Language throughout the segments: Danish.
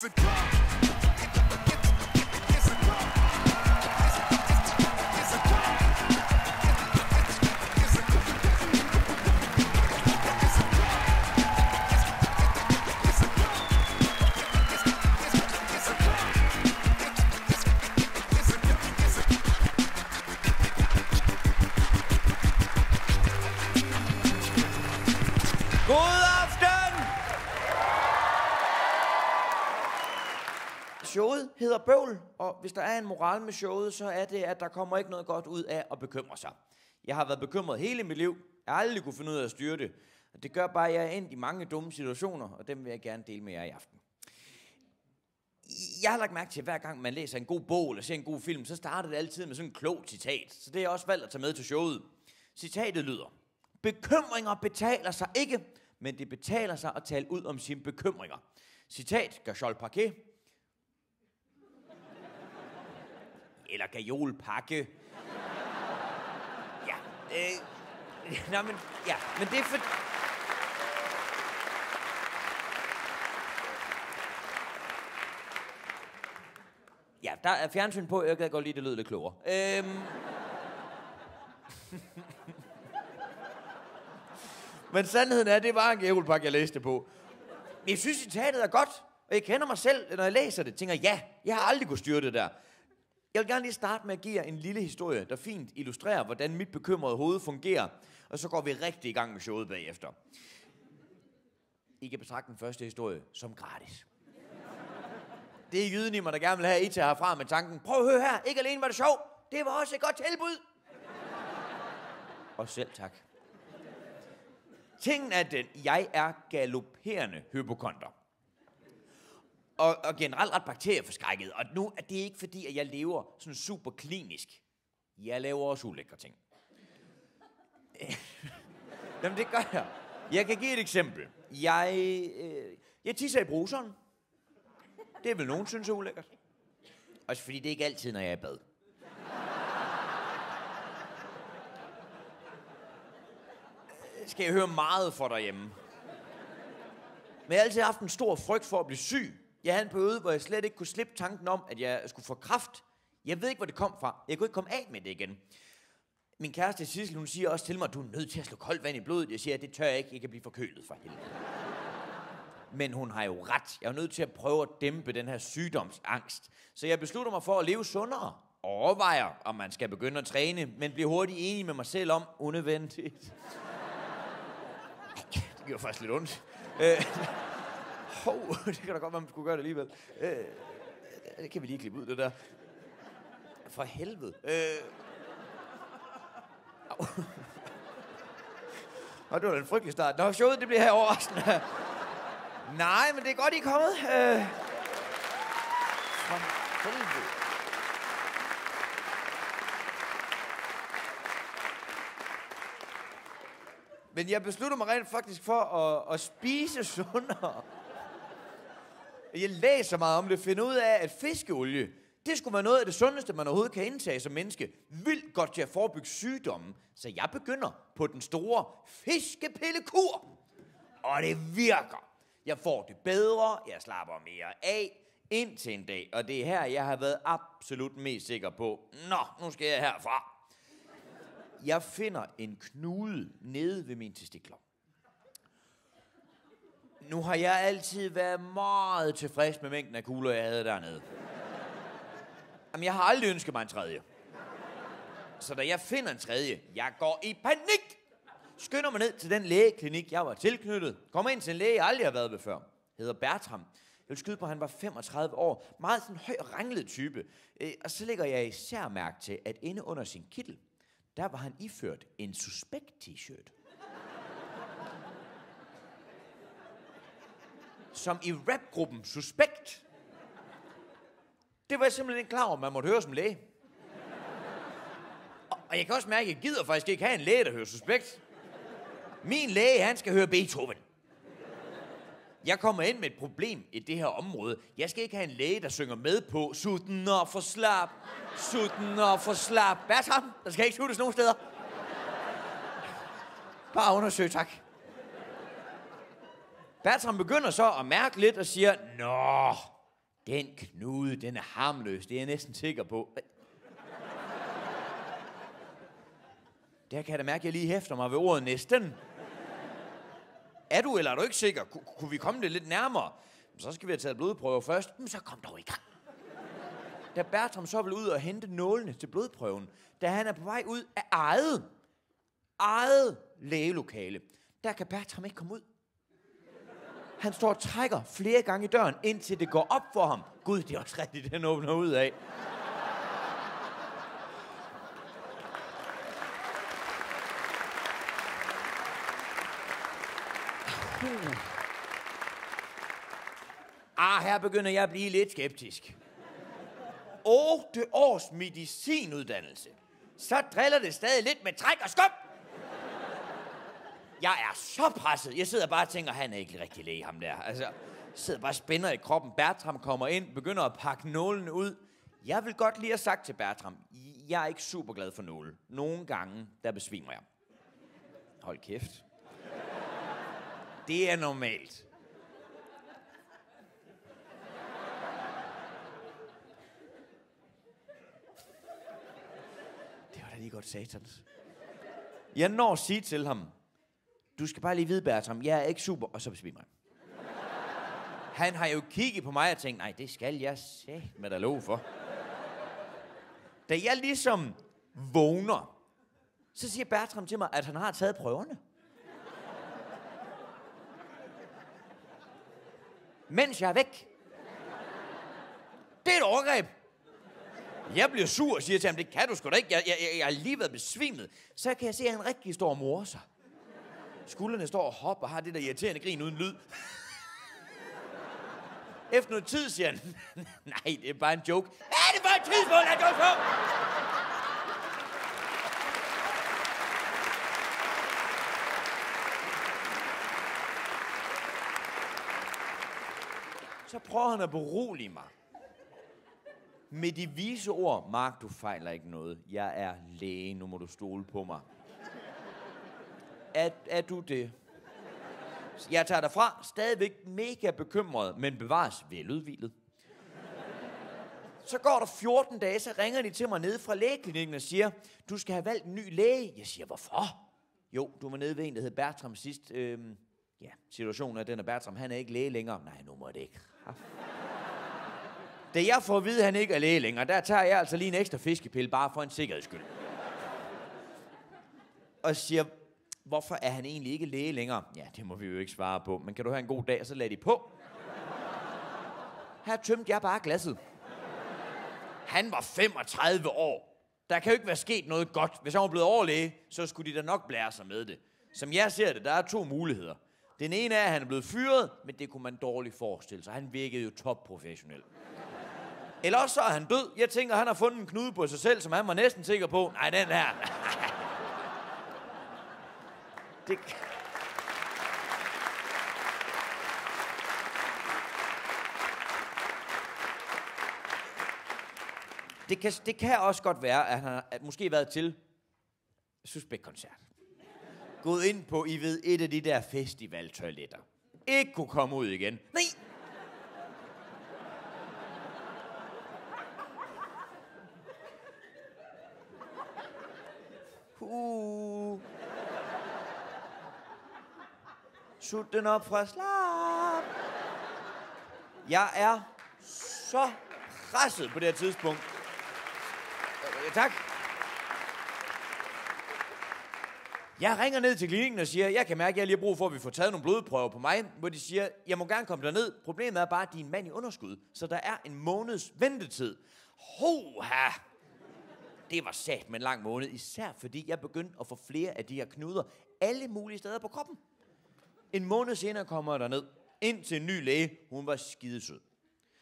God hedder Bøvl, og hvis der er en moral med showet, så er det, at der kommer ikke noget godt ud af at bekymre sig. Jeg har været bekymret hele mit liv. Jeg har aldrig kunne finde ud af at styre det. Og det gør bare, at jeg er endt i mange dumme situationer, og dem vil jeg gerne dele med jer i aften. Jeg har lagt mærke til, at hver gang man læser en god bog eller ser en god film, så starter det altid med sådan en klog citat. Så det har jeg også valgt at tage med til showet. Citatet lyder, Bekymringer betaler sig ikke, men det betaler sig at tale ud om sine bekymringer. Citat, Gajol Parquet, Eller gajolpakke. Ja, øh, nej, men, ja, men det er for... Ja, der er fjernsyn på, jeg kan godt lide, det lød lidt klogere. Øhm, Men sandheden er, det var en gævelpakke, jeg læste på. Men jeg synes, citatet er godt, og jeg kender mig selv, når jeg læser det. Tænker, ja, jeg har aldrig kunne styre det der. Jeg vil gerne lige starte med at give jer en lille historie, der fint illustrerer, hvordan mit bekymrede hoved fungerer. Og så går vi rigtig i gang med showet bagefter. I kan betragte den første historie som gratis. Det er jyden i mig, der gerne vil have I til herfra med tanken. Prøv at høre her, ikke alene var det sjovt, det var også et godt tilbud. Og selv tak. Tingen er den, jeg er galopperende hypokonter. Og, og generelt ret bakterieforskrækket. Og nu er det ikke fordi, at jeg lever sådan super klinisk. Jeg laver også ulækre ting. Jamen, det gør jeg. Jeg kan give et eksempel. Jeg, øh, jeg tisser i bruseren. Det vil nogen synes er ulækkert. Også fordi det er ikke altid, når jeg er i bad. Øh, skal jeg høre meget for derhjemme. Men jeg har altid haft en stor frygt for at blive syg. Jeg havde en periode, hvor jeg slet ikke kunne slippe tanken om, at jeg skulle få kraft. Jeg ved ikke, hvor det kom fra. Jeg kunne ikke komme af med det igen. Min kæreste Sissel, hun siger også til mig, at du er nødt til at slå koldt vand i blodet. Jeg siger, at det tør jeg ikke. Jeg kan blive forkølet for helvede. Men hun har jo ret. Jeg er nødt til at prøve at dæmpe den her sygdomsangst. Så jeg beslutter mig for at leve sundere. Overvejer, om man skal begynde at træne, men bliver hurtigt enig med mig selv om, unødvendigt gjorde faktisk lidt ondt. Øh, Hov, det kan da godt være, man skulle gøre det alligevel. Øh, øh, det kan vi lige klippe ud, det der. For helvede. Øh, og det var en frygtelig start. Nå, showet, det bliver her overraskende. Nej, men det er godt, I er kommet. Øh, for helvede. Men jeg besluttede mig rent faktisk for at, at spise sundere. Jeg læser meget om det, finder ud af, at fiskeolie, det skulle være noget af det sundeste, man overhovedet kan indtage som menneske. Vildt godt til at forebygge sygdomme. Så jeg begynder på den store fiskepillekur. Og det virker. Jeg får det bedre, jeg slapper mere af, indtil en dag. Og det er her, jeg har været absolut mest sikker på, nå, nu skal jeg herfra jeg finder en knude nede ved mine testikler. Nu har jeg altid været meget tilfreds med mængden af kugler, jeg havde dernede. Jamen, jeg har aldrig ønsket mig en tredje. Så da jeg finder en tredje, jeg går i panik. Skynder mig ned til den lægeklinik, jeg var tilknyttet. Kommer ind til en læge, jeg aldrig har været ved før. Hedder Bertram. Jeg vil skyde på, at han var 35 år. Meget sådan høj og ranglet type. Øh, og så lægger jeg især mærke til, at inde under sin kittel, der var han iført en suspekt t-shirt. Som i rapgruppen Suspekt. Det var jeg simpelthen ikke klar over, man måtte høre som læge. Og, og jeg kan også mærke, at jeg gider faktisk ikke have en læge, der hører Suspekt. Min læge, han skal høre Beethoven. Jeg kommer ind med et problem i det her område. Jeg skal ikke have en læge, der synger med på Sutten og for slap, sutten og for slap. Bertram, der skal ikke suttes nogen steder. Bare undersøg, tak. Bertram begynder så at mærke lidt og siger, Nå, Den knude, den er harmløs, det er jeg næsten sikker på. Der kan jeg da mærke, at jeg lige hæfter mig ved ordet næsten. Er du, eller er du ikke sikker? Ku- Kunne vi komme det lidt nærmere? Så skal vi have taget blodprøver først. Men så kom dog i gang. Da Bertram så vil ud og hente nålene til blodprøven, da han er på vej ud af eget, eget lægelokale, der kan Bertram ikke komme ud. Han står og trækker flere gange i døren, indtil det går op for ham. Gud, det er også rigtigt, den åbner ud af. Ah, her begynder jeg at blive lidt skeptisk. 8 års medicinuddannelse. Så driller det stadig lidt med træk og skub. Jeg er så presset. Jeg sidder bare og tænker, han er ikke rigtig læge, ham der. Altså, jeg sidder bare og spænder i kroppen. Bertram kommer ind, begynder at pakke nålen ud. Jeg vil godt lige have sagt til Bertram, jeg er ikke super glad for nåle. Nogle gange, der besvimer jeg. Hold kæft. Det er normalt. Det var da lige godt satans. Jeg når at sige til ham, du skal bare lige vide, Bertram, jeg er ikke super, og så besvimer jeg. Han har jo kigget på mig og tænkt, nej, det skal jeg se med dig lov for. Da jeg ligesom vågner, så siger Bertram til mig, at han har taget prøverne. Mens jeg er væk. Det er et overgreb. Jeg bliver sur og siger til ham, det kan du sgu da ikke. Jeg, jeg, jeg, jeg har lige været besvimet. Så kan jeg se, at han rigtig står og morer sig. Skuldrene står og hopper og har det der irriterende grin uden lyd. Efter noget tid siger han, nej, det er bare en joke. Hvad er det for et tidspunkt, at du på? Så prøver han at berolige mig. Med de vise ord, Mark, du fejler ikke noget. Jeg er læge, nu må du stole på mig. Er, er du det? Jeg tager derfra, stadigvæk mega bekymret, men bevares veludvilet. Så går der 14 dage, så ringer de til mig nede fra lægeklinikken og siger, du skal have valgt en ny læge. Jeg siger, hvorfor? Jo, du var nede ved en, der hed Bertram sidst. Øhm, ja, situationen er den, at Bertram, han er ikke læge længere. Nej, nu må det ikke. Da jeg får at vide, at han ikke er læge længere, der tager jeg altså lige en ekstra fiskepille, bare for en sikkerheds skyld. Og siger, hvorfor er han egentlig ikke læge længere? Ja, det må vi jo ikke svare på. Men kan du have en god dag, og så lad de på. Her tømte jeg bare glasset. Han var 35 år. Der kan jo ikke være sket noget godt. Hvis han var blevet overlæge, så skulle de da nok blære sig med det. Som jeg ser det, der er to muligheder. Den ene er, at han er blevet fyret, men det kunne man dårligt forestille sig. Han virkede jo topprofessionel. Eller også så er han død. Jeg tænker, han har fundet en knude på sig selv, som han var næsten sikker på. Nej, den her. det... Det kan, det kan også godt være, at han har at måske været til suspektkoncert. Gået ind på, I ved, et af de der festivaltoiletter. Ikke kunne komme ud igen. Nej, Sut den op fra slap. Jeg er så presset på det her tidspunkt. Ja, tak. Jeg ringer ned til klinikken og siger, jeg kan mærke, at jeg lige har brug for, at vi får taget nogle blodprøver på mig, hvor de siger, jeg må gerne komme derned. Problemet er bare, at din mand i underskud, så der er en måneds ventetid. Hoha! Det var sat med en lang måned, især fordi jeg begyndte at få flere af de her knuder alle mulige steder på kroppen. En måned senere kommer jeg derned, ind til en ny læge. Hun var skidesød.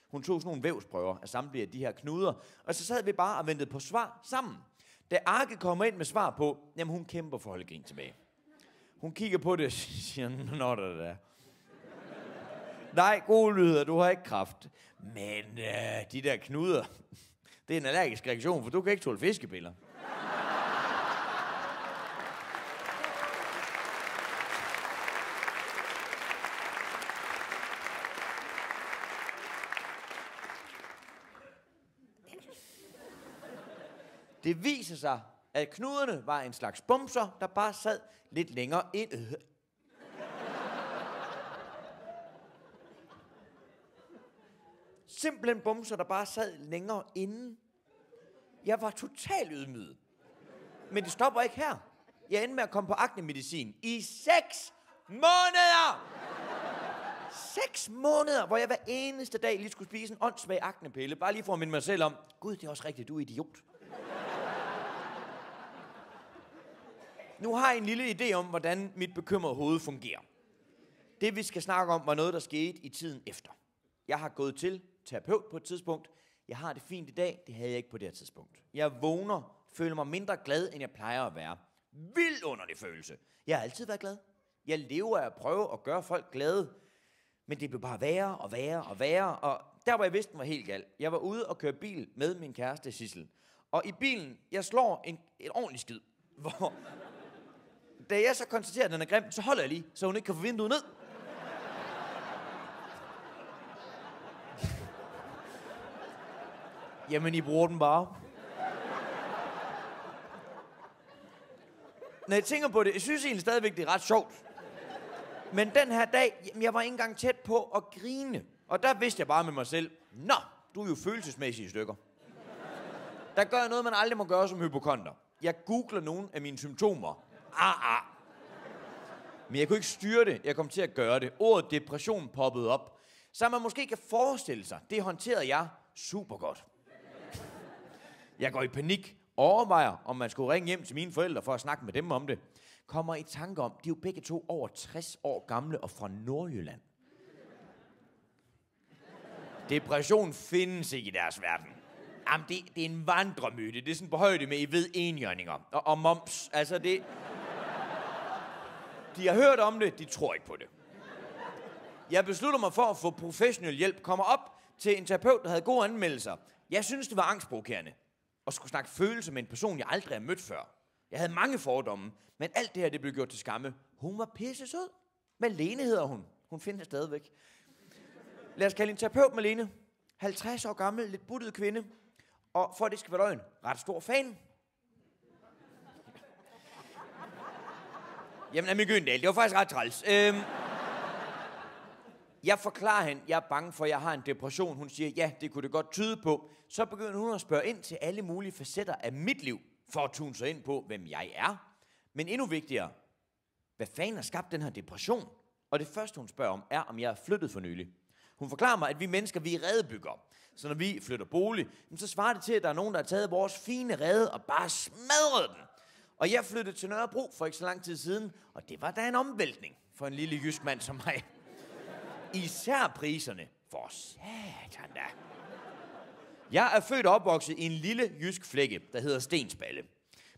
Hun tog sådan nogle vævsprøver af samtlige af de her knuder, og så sad vi bare og ventede på svar sammen. Da Arke kommer ind med svar på, jamen hun kæmper for at holde grin tilbage. Hun kigger på det og siger, nå da da. Nej, gode lyder, du har ikke kraft. Men øh, de der knuder, det er en allergisk reaktion, for du kan ikke tåle fiskepiller. Det viser sig, at knuderne var en slags bumser, der bare sad lidt længere ind. Simpelthen bumser, der bare sad længere inde. Jeg var totalt ydmyget. Men det stopper ikke her. Jeg endte med at komme på aknemedicin i 6 måneder! 6 måneder, hvor jeg hver eneste dag lige skulle spise en åndssvag aknepille, bare lige for at minde mig selv om, Gud, det er også rigtigt, du er idiot. Nu har jeg en lille idé om, hvordan mit bekymrede hoved fungerer. Det, vi skal snakke om, var noget, der skete i tiden efter. Jeg har gået til terapeut på et tidspunkt. Jeg har det fint i dag. Det havde jeg ikke på det her tidspunkt. Jeg vågner, føler mig mindre glad, end jeg plejer at være. Vild underlig følelse. Jeg har altid været glad. Jeg lever af at prøve at gøre folk glade. Men det blev bare værre og værre og værre. Og der var jeg vidste, den var helt gal. Jeg var ude og køre bil med min kæreste Sissel. Og i bilen, jeg slår en, en ordentlig skid. Hvor, da jeg så konstaterer, at den er grim, så holder jeg lige, så hun ikke kan få vinduet ned. Jamen, I bruger den bare. Når jeg tænker på det, jeg synes egentlig stadigvæk, det er ret sjovt. Men den her dag, jamen, jeg var ikke engang tæt på at grine. Og der vidste jeg bare med mig selv, Nå, du er jo følelsesmæssige stykker. Der gør jeg noget, man aldrig må gøre som hypokonter. Jeg googler nogle af mine symptomer. Ah, ah. Men jeg kunne ikke styre det. Jeg kom til at gøre det. Ordet depression poppede op. Så man måske kan forestille sig, det håndterede jeg super godt. Jeg går i panik, overvejer, om man skulle ringe hjem til mine forældre for at snakke med dem om det. Kommer i tanke om, de er jo begge to over 60 år gamle og fra Nordjylland. Depression findes ikke i deres verden. Jamen, det, det er en vandremyte. Det er sådan på højde med, I ved, enhjørninger og, og moms. Altså, det... De har hørt om det, de tror ikke på det. Jeg beslutter mig for at få professionel hjælp, kommer op til en terapeut, der havde gode anmeldelser. Jeg synes, det var angstprovokerende at skulle snakke følelser med en person, jeg aldrig har mødt før. Jeg havde mange fordomme, men alt det her, det blev gjort til skamme. Hun var pisse sød. Malene hedder hun. Hun findes stadigvæk. Lad os kalde en terapeut Malene. 50 år gammel, lidt buttet kvinde. Og for at det skal være løgn, ret stor fan. Jamen, Ami Gyndal, det var faktisk ret træls. Øhm, jeg forklarer hende, jeg er bange for, at jeg har en depression. Hun siger, ja, det kunne det godt tyde på. Så begynder hun at spørge ind til alle mulige facetter af mit liv, for at tune sig ind på, hvem jeg er. Men endnu vigtigere, hvad fanden har skabt den her depression? Og det første, hun spørger om, er, om jeg er flyttet for nylig. Hun forklarer mig, at vi mennesker, vi er redebyggere. Så når vi flytter bolig, så svarer det til, at der er nogen, der har taget vores fine rede og bare smadret den. Og jeg flyttede til Nørrebro for ikke så lang tid siden, og det var da en omvæltning for en lille jysk mand som mig. Især priserne. For satan da. Jeg er født og opvokset i en lille jysk flække, der hedder Stensballe.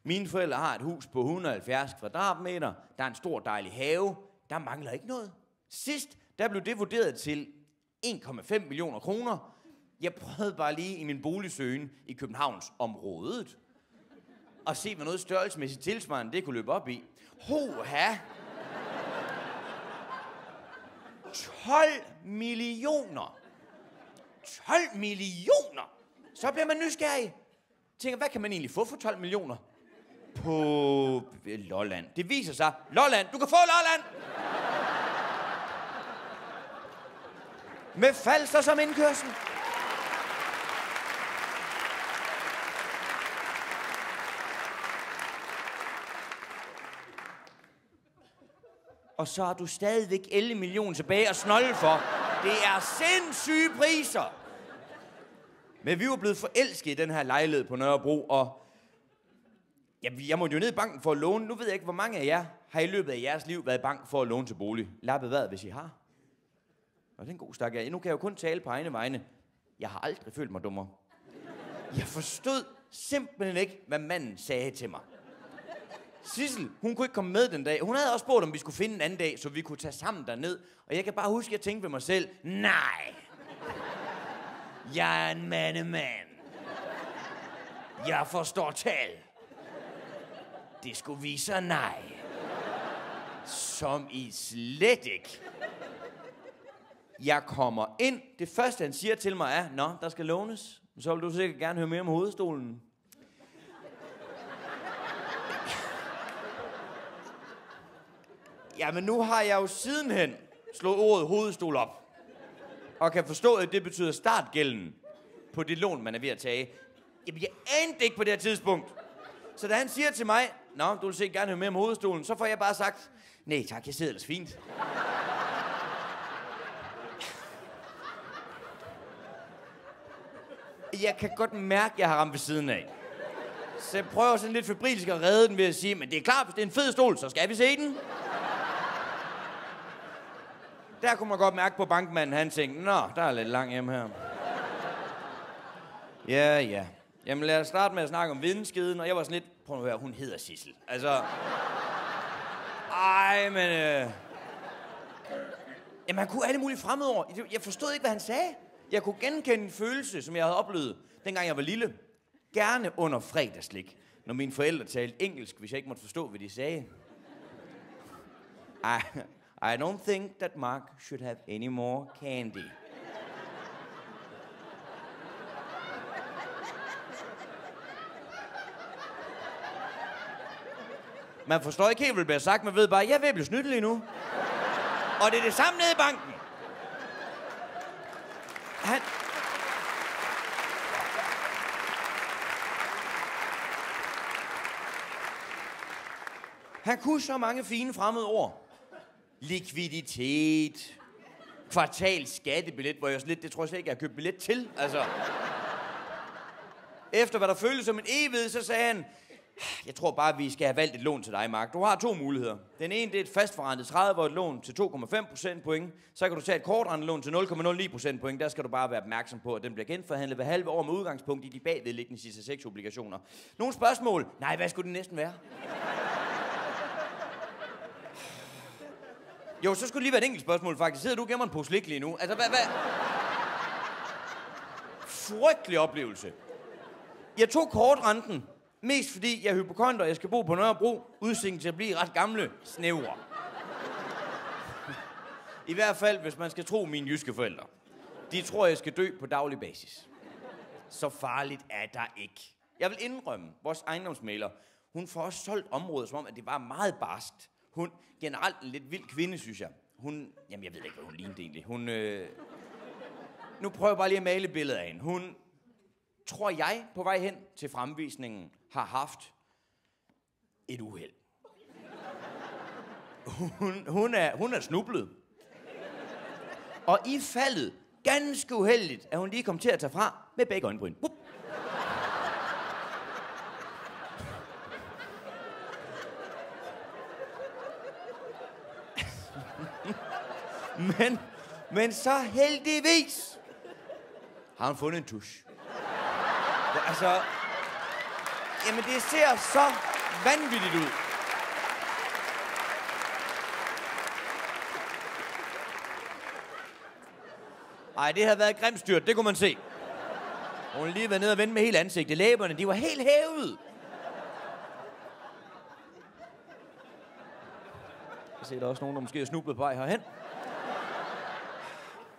Mine forældre har et hus på 170 kvadratmeter. Der er en stor dejlig have. Der mangler ikke noget. Sidst, der blev det vurderet til 1,5 millioner kroner. Jeg prøvede bare lige i min boligsøgen i Københavns området og se, hvad noget størrelsesmæssigt tilsvarende det kunne løbe op i. Hoha! 12 millioner. 12 millioner! Så bliver man nysgerrig. Tænker, hvad kan man egentlig få for 12 millioner? På Lolland. Det viser sig, Lolland, du kan få Lolland! Med falster som indkørsel. Og så har du stadigvæk 11 millioner tilbage at snolde for. Det er sindssyge priser. Men vi var blevet forelsket i den her lejlighed på Nørrebro, og ja, jeg måtte jo ned i banken for at låne. Nu ved jeg ikke, hvor mange af jer har i løbet af jeres liv været i bank for at låne til bolig. Lappet hvad, hvis I har. Og det er en god stak. Nu kan jeg jo kun tale på egne vegne. Jeg har aldrig følt mig dummer. Jeg forstod simpelthen ikke, hvad manden sagde til mig. Sissel, hun kunne ikke komme med den dag. Hun havde også spurgt, om vi skulle finde en anden dag, så vi kunne tage sammen derned. Og jeg kan bare huske, at jeg tænkte ved mig selv, nej. Jeg er en mandemand. Jeg forstår tal. Det skulle vise nej. Som i slet ikke. Jeg kommer ind. Det første, han siger til mig er, Nå, der skal lånes. Så vil du sikkert gerne høre mere om hovedstolen. Jamen, nu har jeg jo sidenhen slået ordet hovedstol op. Og kan forstå, at det betyder startgælden på det lån, man er ved at tage. Jamen, jeg anede ikke på det her tidspunkt. Så da han siger til mig, Nå, du vil se gerne høre med om hovedstolen, så får jeg bare sagt, nej tak, jeg sidder ellers fint. Jeg kan godt mærke, at jeg har ramt ved siden af. Så jeg prøver sådan lidt febrilsk at redde den ved at sige, men det er klart, hvis det er en fed stol, så skal vi se den. Der kunne man godt mærke på bankmanden, han tænkte, nå, der er lidt langt hjemme her. Ja, ja. Jamen lad os starte med at snakke om videnskeden, og jeg var sådan lidt, prøv at høre, hun hedder Sissel. Altså, ej, men... Øh... Jamen, han kunne alle mulige fremmedord. Jeg forstod ikke, hvad han sagde. Jeg kunne genkende en følelse, som jeg havde oplevet, dengang jeg var lille. Gerne under fredagslik, når mine forældre talte engelsk, hvis jeg ikke måtte forstå, hvad de sagde. Ej, i don't think that Mark should have any more candy. Man forstår ikke helt, hvad der bliver sagt. Man ved bare, jeg vil blive snydt lige nu. Og det er det samme nede i banken. Han... Han kunne så mange fine fremmede ord. Likviditet. Kvartal skattebillet, hvor jeg lidt, det tror jeg slet ikke, jeg har købt billet til. Altså. Efter hvad der føltes som en evighed, så sagde han, jeg tror bare, vi skal have valgt et lån til dig, Mark. Du har to muligheder. Den ene, det er et fastforrentet 30 et lån til 2,5 procent point. Så kan du tage et kortrentet lån til 0,09 procent point. Der skal du bare være opmærksom på, at den bliver genforhandlet hver halve år med udgangspunkt i de bagvedliggende sidste seks obligationer. Nogle spørgsmål? Nej, hvad skulle det næsten være? Jo, så skulle det lige være et enkelt spørgsmål, faktisk. Sidder du og gemmer en pose lige nu? Altså, hvad, hvad? Frygtelig oplevelse. Jeg tog kortrenten, Mest fordi jeg er hypokonter, og jeg skal bo på Nørrebro. Udsigten til at blive ret gamle snævre. I hvert fald, hvis man skal tro mine jyske forældre. De tror, jeg skal dø på daglig basis. Så farligt er der ikke. Jeg vil indrømme, vores ejendomsmaler, hun får også solgt området, som om, at det var meget barskt. Hun generelt en lidt vild kvinde, synes jeg. Hun, jamen jeg ved ikke, hvad hun lignede egentlig. Hun, øh... Nu prøver jeg bare lige at male billedet af hende. Hun, tror jeg, på vej hen til fremvisningen, har haft et uheld. Hun, hun, er, hun er snublet. Og i faldet, ganske uheldigt, at hun lige kom til at tage fra med begge øjenbryn. Bup. Men, men så heldigvis har han fundet en tusch. Altså, Jamen, det ser så vanvittigt ud. Ej, det havde været grimt styrt, det kunne man se. Hun havde lige været nede og vende med hele ansigtet. Læberne, de var helt hævet. Jeg ser der også nogen, der måske er snublet på vej herhen.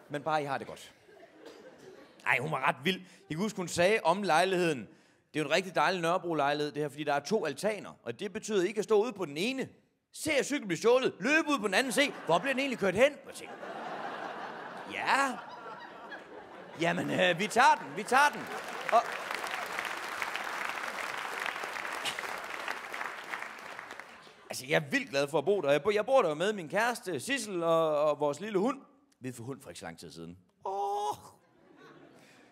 Men bare, I har det godt. Ej, hun var ret vild. Jeg kan huske, hun sagde om lejligheden, det er jo en rigtig dejlig Nørrebro-lejlighed, det her, fordi der er to altaner. Og det betyder ikke at stå ude på den ene. Se, at cyklen blive stjålet. løbe ud på den anden. Se, hvor bliver den egentlig kørt hen? Og tænkte, ja. Jamen, øh, vi tager den. Vi tager den. Og... Altså, jeg er vildt glad for at bo der. Jeg bor, jeg bor der med min kæreste, Sissel, og, og vores lille hund. Vi for hund for ikke så lang tid siden. Åh.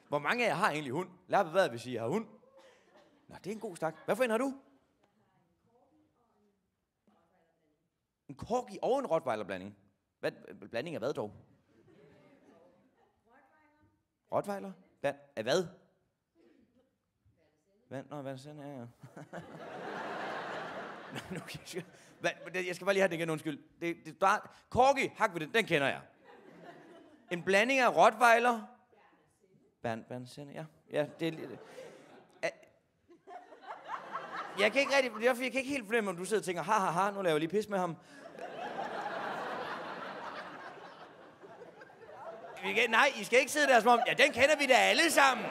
Hvor mange af jer har egentlig hund? Lad mig hvad, hvis I har hund. Nå, det er en god stak. Hvad for en har du? En corgi og en rottweiler-blanding. Hvad, blanding af hvad dog? Rottweiler? Hvad? Af hvad? Hvad? Nå, hvad er det ja, ja. Nå, jeg, skal, hvad, jeg skal bare lige have det igen, undskyld. Det, det, bare, corgi, hak ved det, den kender jeg. En blanding af rottweiler. Bernd Bern, ja. Ja, det er jeg kan ikke rigtig, det er fordi jeg kan ikke helt fornemme, om du sidder og tænker, ha, ha, ha, nu laver jeg lige pis med ham. Vi kan, nej, I skal ikke sidde der som om, ja, den kender vi da alle sammen.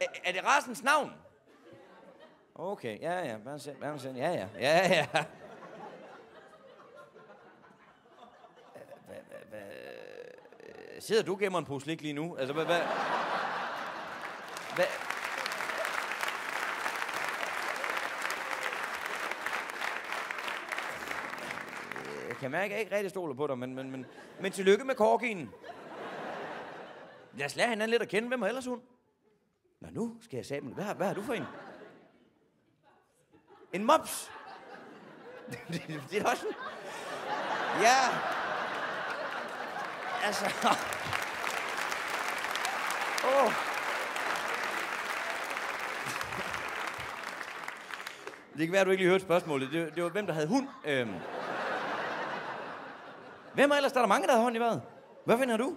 Er, er det Rasens navn? Okay, ja, ja, Bernsend, Bernsend, ja, ja, ja, ja. Sidder du og gemmer en pose slik lige nu? Altså, hvad... hvad, hvad jeg kan mærke, at jeg ikke rigtig stoler på dig, men, men, men, men tillykke med korkinen. Lad os lære hinanden lidt at kende. Hvem er ellers hun? Nå, nu skal jeg sige hvad, har- hvad har du for en? En mops? det, det er også en... Ja. Altså... Oh. Det kan være, at du ikke lige hørte spørgsmålet. Det, det var, hvem der havde hund. Øhm. Hvem er ellers? Der er der mange, der har hånd i vejret. Hvad finder du?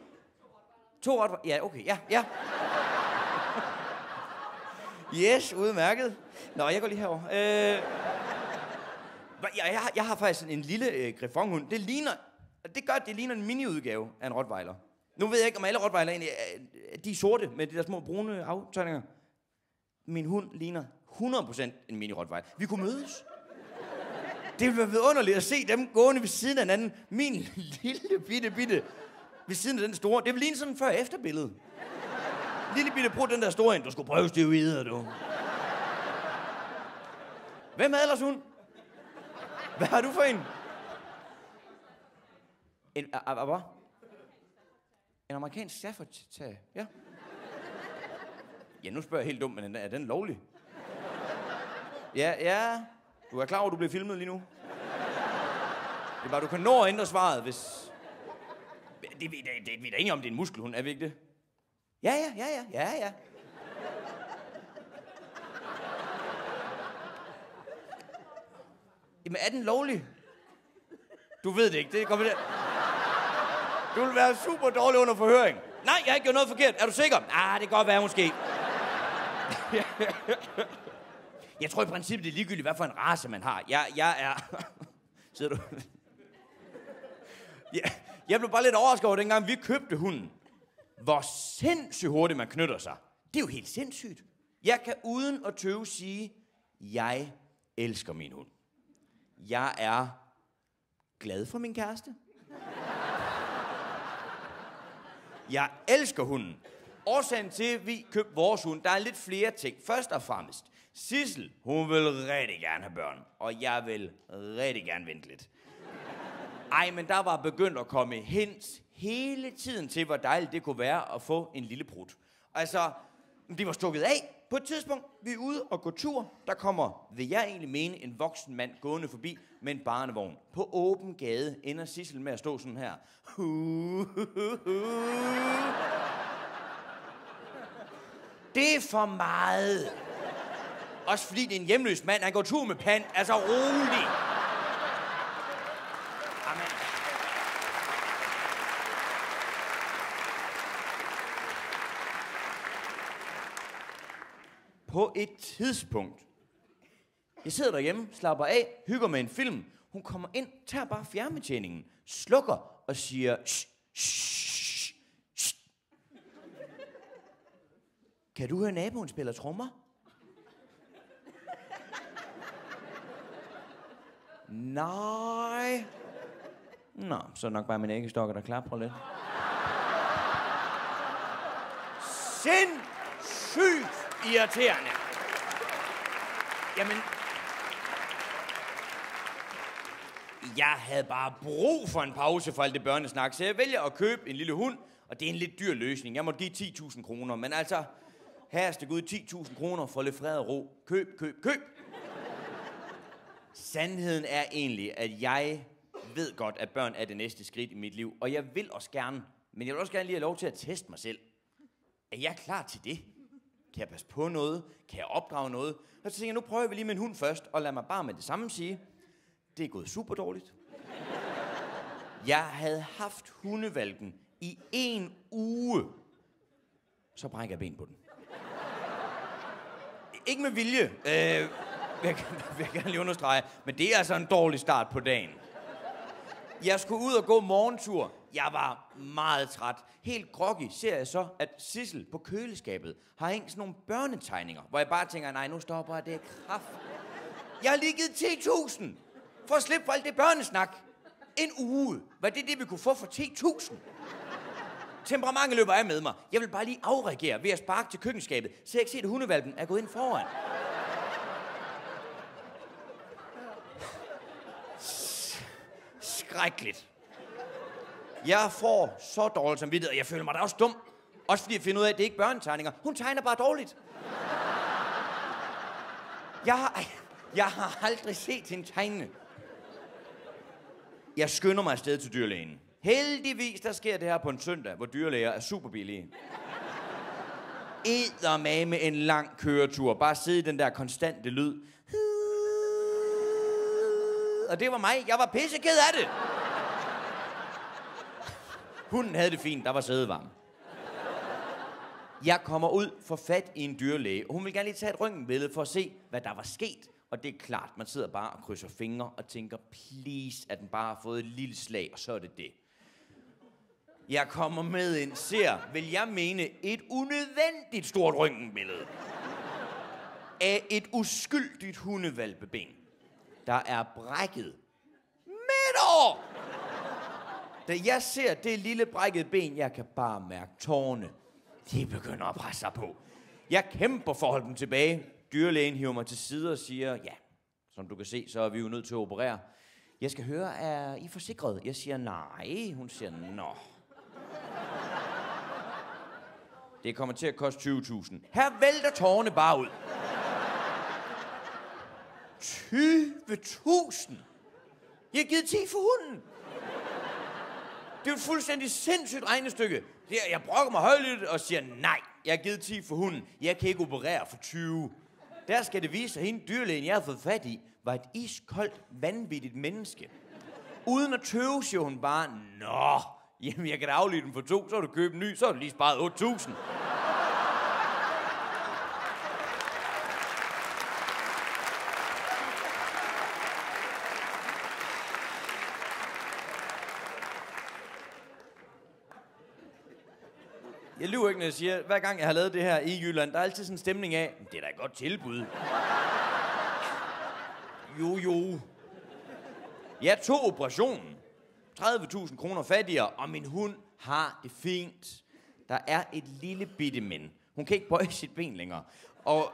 To ret... Ja, okay, ja, ja. Yes, udmærket. Nå, jeg går lige herover. Øh, jeg, jeg, har, jeg har faktisk en lille øh, griffonhund. Det ligner... Det gør, at det ligner en mini-udgave af en rottweiler. Nu ved jeg ikke, om alle rottweiler egentlig er, de er sorte med de der små brune aftegninger. Min hund ligner 100% en mini-rottweiler. Vi kunne mødes. Det ville være vidunderligt at se dem gående ved siden af hinanden. Min lille bitte bitte ved siden af den store. Det ville ligne sådan før-efter billede. Lille bitte brug den der store ind. Du skulle prøve steroider, du. Hvem er ellers hun? Hvad har du for en? En, a, a, a, hvad? En amerikansk Staffordshire, ja. Ja, nu spørger jeg helt dumt, men er den lovlig? Ja, ja. Du er klar over, at du bliver filmet lige nu? Det er bare, du kan nå at ændre svaret, hvis... Det, det, det, det, vi er da enige om, det er en muskelhund, er vi ikke det? Ja, ja, ja, ja, ja, ja. Jamen, er den lovlig? Du ved det ikke, det kommer der. Du vil være super dårlig under forhøring. Nej, jeg har ikke gjort noget forkert. Er du sikker? Ah, det kan godt være, måske. jeg tror i princippet, det er ligegyldigt, hvad for en race man har. Jeg, jeg er... Sidder du? jeg, jeg blev bare lidt overrasket over, dengang vi købte hunden. Hvor sindssygt hurtigt man knytter sig. Det er jo helt sindssygt. Jeg kan uden at tøve sige, jeg elsker min hund. Jeg er glad for min kæreste. Jeg elsker hunden. Årsagen til, at vi købte vores hund, der er lidt flere ting. Først og fremmest, Sissel, hun vil rigtig gerne have børn. Og jeg vil rigtig gerne vente lidt. Ej, men der var begyndt at komme hints hele tiden til, hvor dejligt det kunne være at få en lille brud. Altså, det var stukket af. På et tidspunkt, vi er ude og gå tur, der kommer, vil jeg egentlig mene, en voksen mand gående forbi med en barnevogn. På åben gade ender Sissel med at stå sådan her. Det er for meget. Også fordi det er en hjemløs mand, han går tur med pand. Altså rolig. På et tidspunkt, jeg sidder derhjemme, slapper af, hygger med en film. Hun kommer ind, tager bare fjernbetjeningen, slukker og siger... "Shh, shh, shh." Kan du høre naboen spiller trommer? Nej. Nå, så er det nok bare min æggestokker, der klapper lidt. Sindssygt irriterende. Jamen, jeg havde bare brug for en pause for alt det børnesnak, så jeg vælger at købe en lille hund, og det er en lidt dyr løsning. Jeg måtte give 10.000 kroner, men altså, herreste Gud 10.000 kroner for lidt fred og ro. Køb, køb, køb. Sandheden er egentlig, at jeg ved godt, at børn er det næste skridt i mit liv, og jeg vil også gerne, men jeg vil også gerne lige have lov til at teste mig selv. Er jeg klar til det? Kan jeg passe på noget? Kan jeg opdrage noget? Og så tænker jeg, nu prøver vi lige med en hund først, og lad mig bare med det samme sige, det er gået super dårligt. Jeg havde haft hundevalken i en uge. Så brækker jeg ben på den. Ikke med vilje, øh, vil, jeg, vil jeg gerne lige understrege, men det er altså en dårlig start på dagen. Jeg skulle ud og gå morgentur. Jeg var meget træt. Helt groggy ser jeg så, at Sissel på køleskabet har hængt sådan nogle børnetegninger, hvor jeg bare tænker, nej, nu stopper jeg det kraft. Jeg har lige givet 10.000 for at slippe for alt det børnesnak. En uge. Var det det, vi kunne få for 10.000? Temperamentet løber af med mig. Jeg vil bare lige afreagere ved at sparke til køkkenskabet, så jeg ikke se, at hundevalpen er gået ind foran. Skrækkeligt. Jeg får så dårligt samvittighed, og jeg føler mig da også dum. Også fordi jeg finder ud af, at det ikke er børnetegninger. Hun tegner bare dårligt. Jeg har, jeg har aldrig set hende tegne. Jeg skynder mig afsted til dyrlægen. Heldigvis, der sker det her på en søndag, hvor dyrlæger er super billige. Eder med en lang køretur. Bare sidde i den der konstante lyd. Og det var mig. Jeg var pisseked af det. Hunden havde det fint. Der var sædevarme. Jeg kommer ud for fat i en dyrlæge, og hun vil gerne lige tage et røntgenbillede for at se, hvad der var sket. Og det er klart, man sidder bare og krydser fingre og tænker, please, at den bare har fået et lille slag, og så er det det. Jeg kommer med ind, ser, vil jeg mene, et unødvendigt stort røntgenbillede af et uskyldigt hundevalpeben, der er brækket midt over. Da jeg ser det lille brækkede ben, jeg kan bare mærke tårne. De begynder at presse sig på. Jeg kæmper for at holde dem tilbage. Dyrlægen hiver mig til side og siger, ja, som du kan se, så er vi jo nødt til at operere. Jeg skal høre, er I forsikret? Jeg siger, nej. Hun siger, nå. Det kommer til at koste 20.000. Her vælter tårne bare ud. 20.000? Jeg har givet 10 for hunden. Det er et fuldstændig sindssygt regnestykke. Jeg brokker mig højlydt og siger, nej, jeg har givet 10 for hunden. Jeg kan ikke operere for 20. Der skal det vise, at hende dyrlægen, jeg har fået fat i, var et iskoldt, vanvittigt menneske. Uden at tøve, siger hun bare, Nå, jamen jeg kan da aflyde den for to, så har du købt en ny, så har du lige sparet 8.000. Jeg jeg siger, hver gang jeg har lavet det her i Jylland, der er altid sådan en stemning af, det er da et godt tilbud. Jo, jo. Jeg tog operationen. 30.000 kroner fattigere, og min hund har det fint. Der er et lille bitte men. Hun kan ikke bøje sit ben længere. Og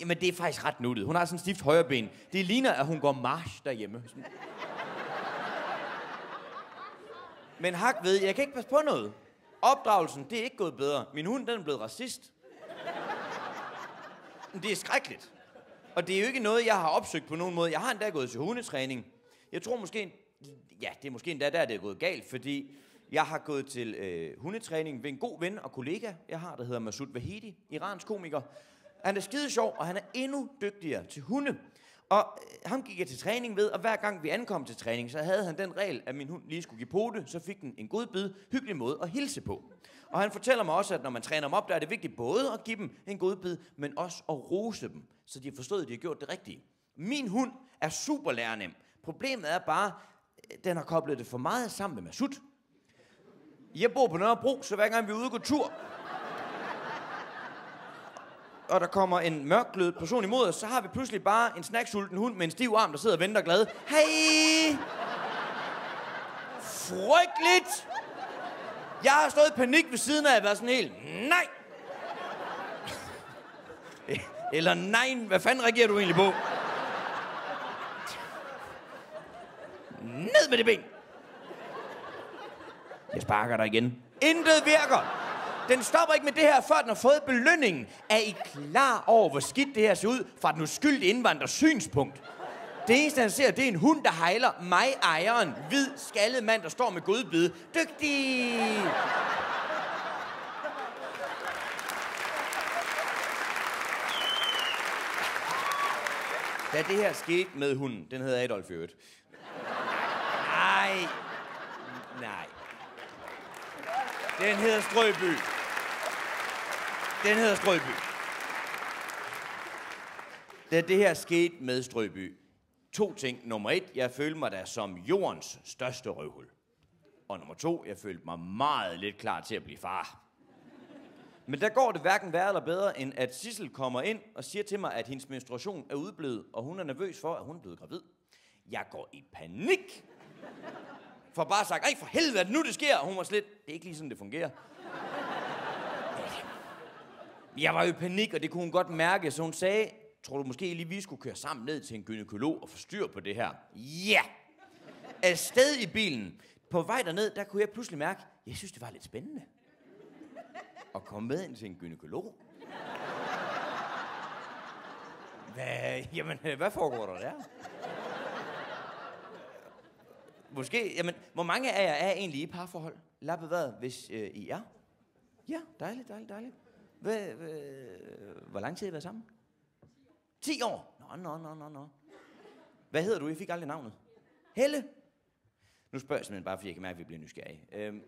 jamen, det er faktisk ret nuttet. Hun har sådan en stift højre ben. Det ligner, at hun går march derhjemme. Sådan. Men hak ved, jeg kan ikke passe på noget. Opdragelsen, det er ikke gået bedre. Min hund, den er blevet racist. Det er skrækkeligt. Og det er jo ikke noget, jeg har opsøgt på nogen måde. Jeg har endda gået til hundetræning. Jeg tror måske, ja, det er måske endda der, det er gået galt, fordi jeg har gået til øh, hundetræning ved en god ven og kollega, jeg har, der hedder Masud Vahidi, iransk komiker. Han er skide sjov, og han er endnu dygtigere til hunde. Og øh, ham gik jeg til træning ved, og hver gang vi ankom til træning, så havde han den regel, at min hund lige skulle give pote, så fik den en god bid, hyggelig måde at hilse på. Og han fortæller mig også, at når man træner dem op, der er det vigtigt både at give dem en god bid, men også at rose dem, så de har forstået, at de har gjort det rigtige. Min hund er super lærernem. Problemet er bare, at den har koblet det for meget sammen med Masud. Jeg bor på Nørrebro, så hver gang vi er ude og går tur, og der kommer en mørkglødet person imod os, så har vi pludselig bare en snacksulten hund med en stiv arm, der sidder og venter glad. Hej! Frygteligt! Jeg har stået i panik ved siden af at være sådan helt, nej! Eller nej, hvad fanden reagerer du egentlig på? Ned med det ben! Jeg sparker dig igen. Intet virker! Den stopper ikke med det her, før den har fået belønningen. Er I klar over, hvor skidt det her ser ud fra den uskyldige indvandrers synspunkt? Det eneste, han ser, det er en hund, der hejler mig, ejeren. Hvid, skaldet mand, der står med godbid. Dygtig! Da det her skete med hunden, den hedder Adolf i øvrigt. Nej. Nej. Den hedder Strøby. Den hedder Strøby. Da det her skete med Strøby, to ting. Nummer et, jeg følte mig da som jordens største røvhul. Og nummer to, jeg følte mig meget lidt klar til at blive far. Men der går det hverken værre eller bedre, end at Sissel kommer ind og siger til mig, at hendes menstruation er udblevet, og hun er nervøs for, at hun er blevet gravid. Jeg går i panik. For bare sagt, ej for helvede, er det nu det sker? Og hun var slet, det er ikke lige sådan, det fungerer. Jeg var jo i panik, og det kunne hun godt mærke, så hun sagde, tror du måske lige, vi skulle køre sammen ned til en gynekolog og få styr på det her? Ja! Afsted i bilen. På vej derned, der kunne jeg pludselig mærke, jeg synes, det var lidt spændende. At komme med ind til en gynekolog. Hvad, jamen, hvad foregår der der? Måske, jamen, hvor mange af jer er egentlig i parforhold? Lappet hvad, hvis øh, I er? Ja, dejligt, dejligt, dejligt. Hvad, hvad, hvor lang tid har I været sammen? 10 år? Nå, nå, nå, nå, nå. Hvad hedder du? Jeg fik aldrig navnet. Helle? Nu spørger jeg simpelthen bare, fordi jeg kan mærke, at vi bliver nysgerrige. Øhm,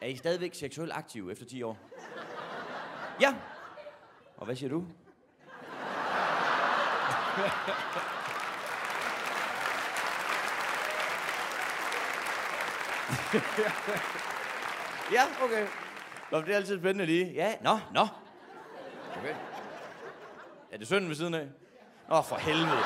er I stadigvæk seksuelt aktive efter 10 år? Ja. Og hvad siger du? ja, okay. Nå, det er altid spændende lige. Ja, nå, nå. Okay. Er det sønnen ved siden af? Nå, for helvede. Øh.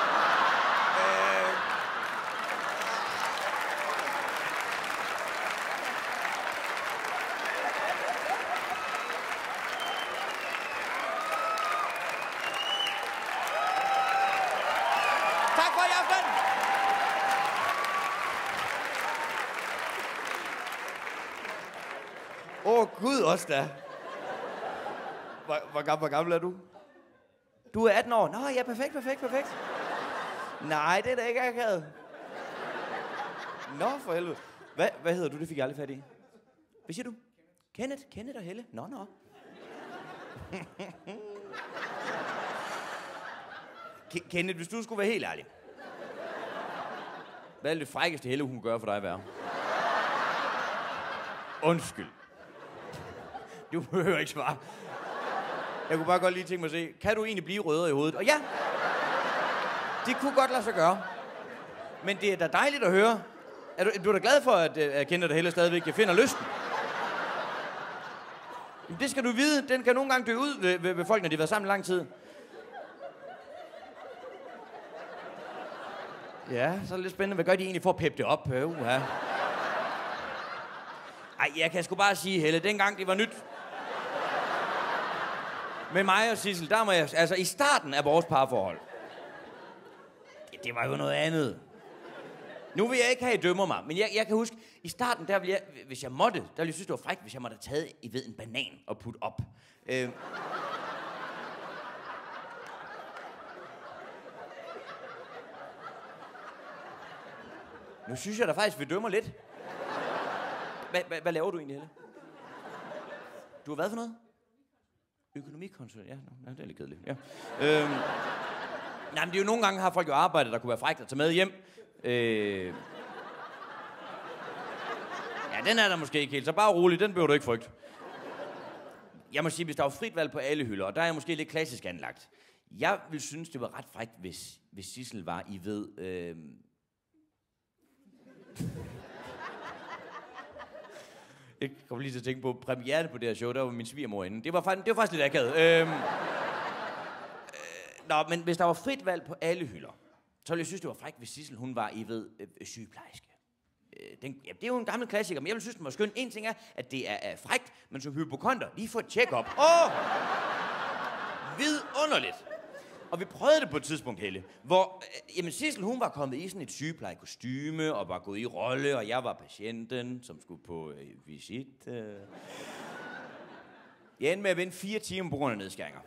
Tak for i aften! Åh, oh, Gud også da. Hvor, hvor, gammel, hvor gammel er du? Du er 18 år. Nå, ja, perfekt, perfekt, perfekt. Nej, det er da ikke akavet. Nå, for helvede. Hvad, hvad hedder du? Det fik jeg aldrig fat i. Hvad siger du? Kenneth. Kenneth og Helle. Nå, nå. Kenneth, hvis du skulle være helt ærlig. Hvad er det frækkeste Helle, hun gør for dig at være? Undskyld. Du behøver ikke svare. Jeg kunne bare godt lige tænke mig at se, kan du egentlig blive rødere i hovedet? Og ja, det kunne godt lade sig gøre. Men det er da dejligt at høre. Er du, du er da glad for, at, øh, jeg kender kende dig heller stadigvæk jeg finder lysten? Det skal du vide. Den kan nogle gange dø ud ved, ved, ved folk, når de har været sammen lang tid. Ja, så er det lidt spændende. Hvad gør de egentlig for at peppe det op? Øh, uh, ja. Ej, jeg kan sgu bare sige, Helle, dengang det var nyt, med mig og Sissel, der må jeg... Altså, i starten af vores parforhold, det, det var jo noget andet. Nu vil jeg ikke have, at I dømmer mig, men jeg, jeg kan huske, i starten, der ville jeg, hvis jeg måtte, der ville jeg synes, det var frækt, hvis jeg måtte have taget, I ved, en banan og putte op. Øh. Nu synes jeg da faktisk, vi dømmer lidt. Hvad, hvad, hvad laver du egentlig, Helle? Du har været for noget? Økonomikonsulent, ja, nå, ja, det er lidt kedeligt. Ja. Øhm, nej, men det er jo nogle gange, har folk jo arbejdet, der kunne være frækt at tage med hjem. Øh, ja, den er der måske ikke helt, så bare rolig, den behøver du ikke frygte. Jeg må sige, hvis der var frit valg på alle hylder, og der er jeg måske lidt klassisk anlagt. Jeg vil synes, det var ret frækt, hvis, hvis Sissel var, I ved... Øh, jeg kom lige til at tænke på premieren på det her show, der var min svigermor inde. Det var faktisk, det var faktisk lidt akavet. Øhm, øh, nå, men hvis der var frit valg på alle hylder, så ville jeg synes, det var frækt, hvis Sissel, hun var, I ved, øh, sygeplejerske. Øh, den, ja, det er jo en gammel klassiker, men jeg vil synes, den var skøn. En ting er, at det er, er frækt, men som hypokonter, lige få et check-up. Åh! Oh! Vidunderligt. Og vi prøvede det på et tidspunkt, Helle, hvor øh, jamen Sissel, hun var kommet i sådan et sygeplejekostyme, og var gået i rolle, og jeg var patienten, som skulle på øh, visit. Øh. Jeg endte med at vente fire timer på grund af nedskæringer.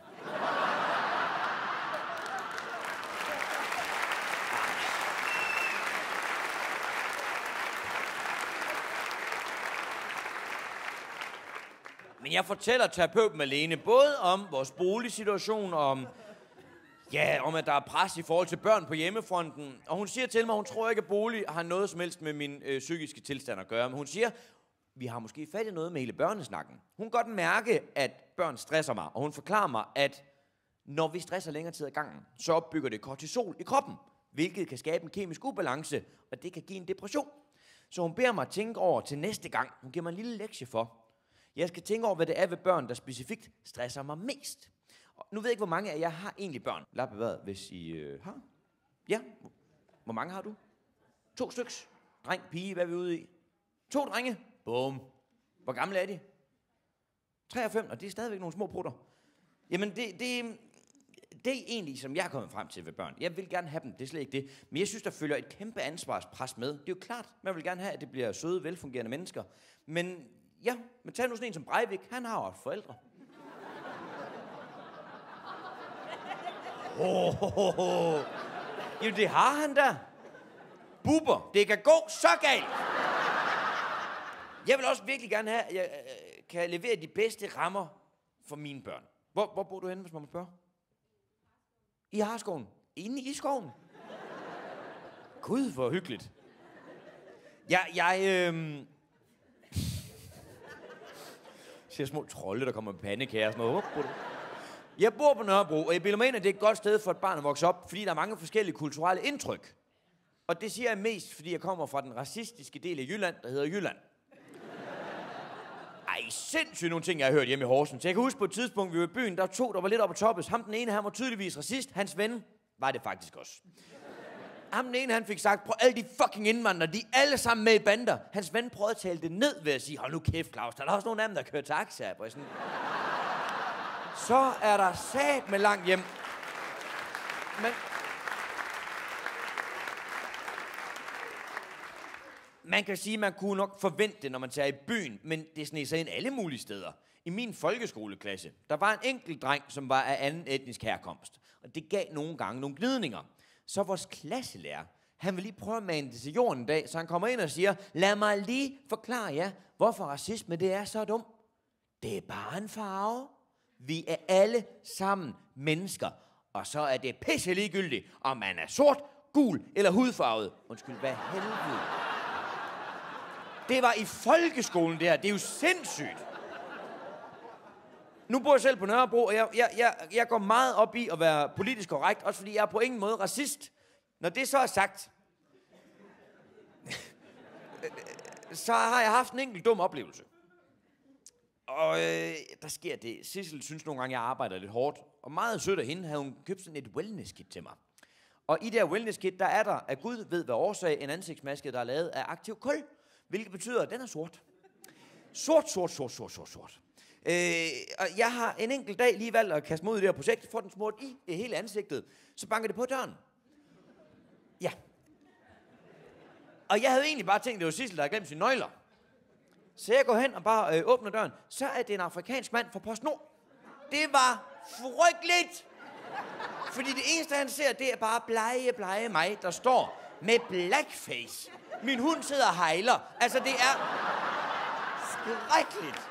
Men jeg fortæller terapeuten alene, både om vores boligsituation, og om Ja, om at der er pres i forhold til børn på hjemmefronten. Og hun siger til mig, at hun tror ikke, at bolig har noget som helst med min øh, psykiske tilstand at gøre. Men hun siger, vi har måske fat i noget med hele børnesnakken. Hun kan godt mærke, at børn stresser mig. Og hun forklarer mig, at når vi stresser længere tid ad gangen, så opbygger det kortisol i kroppen. Hvilket kan skabe en kemisk ubalance, og det kan give en depression. Så hun beder mig at tænke over til næste gang. Hun giver mig en lille lektie for. Jeg skal tænke over, hvad det er ved børn, der specifikt stresser mig mest. Nu ved jeg ikke, hvor mange af jer har egentlig børn. Lappe hvad, hvis I øh, har? Ja. Hvor mange har du? To styks. Dreng, pige, hvad er vi ude i? To drenge. Bum. Hvor gamle er de? 3 og 5, og det er stadigvæk nogle små brutter. Jamen, det, det, det er egentlig, som jeg er kommet frem til ved børn. Jeg vil gerne have dem, det er slet ikke det. Men jeg synes, der følger et kæmpe ansvarspres med. Det er jo klart, man vil gerne have, at det bliver søde, velfungerende mennesker. Men ja, men tag nu sådan en som Breivik, han har også forældre. Oh, oh, oh. Jo, det har han da. Buber, det kan gå så galt. Jeg vil også virkelig gerne have, at jeg øh, kan levere de bedste rammer for mine børn. Hvor, hvor bor du henne, hvis man må spørge? I Harskoven. Inde i skoven. Gud, hvor hyggeligt. Jeg, jeg, øh... ser små trolde, der kommer med pandekager og sådan noget. Jeg bor på Nørrebro, og jeg bilder mig ind, at det er et godt sted for et barn at vokse op, fordi der er mange forskellige kulturelle indtryk. Og det siger jeg mest, fordi jeg kommer fra den racistiske del af Jylland, der hedder Jylland. Ej, sindssygt nogle ting, jeg har hørt hjemme i Horsens. Jeg kan huske på et tidspunkt, vi var i byen, der var to, der var lidt oppe på toppes. Ham den ene, han var tydeligvis racist. Hans ven var det faktisk også. Ham den ene, han fik sagt, prøv alle de fucking indvandrere, de er alle sammen med i bander. Hans ven prøvede at tale det ned ved at sige, hold nu kæft, Claus, der er også nogle af dem, der kører taxa. Sådan. Så er der sat med langt hjem. Men, man kan sige, at man kunne nok forvente det, når man tager i byen, men det sneg sig ind alle mulige steder. I min folkeskoleklasse, der var en enkelt dreng, som var af anden etnisk herkomst. Og det gav nogle gange nogle gnidninger. Så vores klasselærer, han vil lige prøve at mane det til jorden en dag, så han kommer ind og siger, lad mig lige forklare jer, hvorfor racisme det er så dumt. Det er bare en farve. Vi er alle sammen mennesker. Og så er det pisse ligegyldigt, om man er sort, gul eller hudfarvet. Undskyld, hvad helvede? Det var i folkeskolen, det her. Det er jo sindssygt. Nu bor jeg selv på Nørrebro, og jeg, jeg, jeg, jeg går meget op i at være politisk korrekt, også fordi jeg er på ingen måde racist. Når det så er sagt, så har jeg haft en enkelt dum oplevelse. Og øh, der sker det. Sissel synes nogle gange, jeg arbejder lidt hårdt. Og meget sødt af hende havde hun købt sådan et wellness-kit til mig. Og i det her wellness-kit, der er der, at Gud ved hvad årsag, en ansigtsmaske, der er lavet af aktiv kul. Hvilket betyder, at den er sort. Sort, sort, sort, sort, sort, sort. Øh, og jeg har en enkelt dag lige valgt at kaste mig ud i det her projekt, få den smurt i i hele ansigtet. Så banker det på døren. Ja. Og jeg havde egentlig bare tænkt, det var Sissel, der havde glemt sine nøgler. Så jeg går hen og bare øh, åbner døren. Så er det en afrikansk mand fra PostNord. Det var frygteligt. Fordi det eneste, han ser, det er bare blege, blege mig, der står med blackface. Min hund sidder og hejler. Altså, det er skrækkeligt.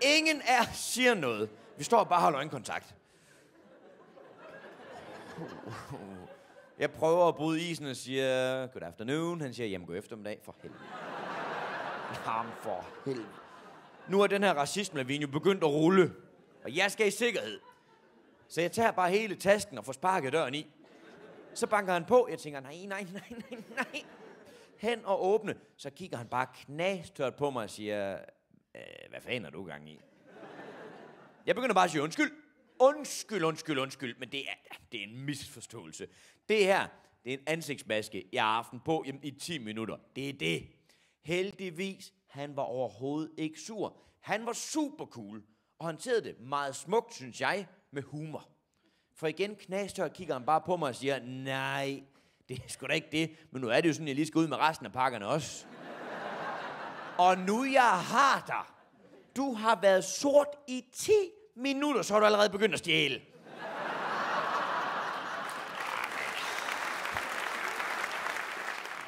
Ingen af os siger noget. Vi står bare og holder øjenkontakt. Jeg prøver at bryde isen og siger, good afternoon. Han siger, jamen god eftermiddag. For helvede. Jamen for helvede. Nu er den her racisme jo begyndt at rulle. Og jeg skal i sikkerhed. Så jeg tager bare hele tasken og får sparket døren i. Så banker han på. Jeg tænker, nej, nej, nej, nej, nej. Hen og åbne. Så kigger han bare knastørt på mig og siger, øh, hvad fanden er du gang i? Jeg begynder bare at sige undskyld. Undskyld, undskyld, undskyld, men det er, det er en misforståelse. Det her, det er en ansigtsmaske, jeg har haft den på jamen, i 10 minutter. Det er det. Heldigvis, han var overhovedet ikke sur. Han var super cool, og håndterede det meget smukt, synes jeg, med humor. For igen knastør kigger han bare på mig og siger, nej, det er sgu da ikke det, men nu er det jo sådan, at jeg lige skal ud med resten af pakkerne også. og nu jeg har dig, du har været sort i 10 minutter, så har du allerede begyndt at stjæle.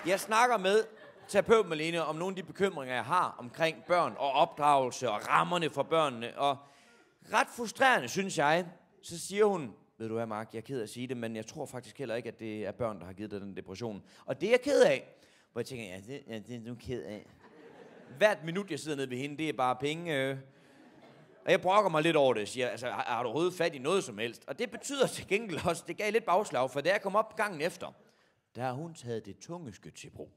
Jeg snakker med terapeut Malene om nogle af de bekymringer, jeg har omkring børn og opdragelse og rammerne for børnene. Og ret frustrerende, synes jeg, så siger hun, ved du hvad, Mark, jeg er ked af at sige det, men jeg tror faktisk heller ikke, at det er børn, der har givet dig den depression. Og det er jeg ked af. Hvor jeg tænker, ja, det, ja, det er du ked af. Hvert minut, jeg sidder nede ved hende, det er bare penge. Øh. Og jeg brokker mig lidt over det, siger, altså, har, har du overhovedet fat i noget som helst? Og det betyder til gengæld også, det gav lidt bagslag, for da jeg kom op gangen efter, der har hun taget det tunge skyt til brug.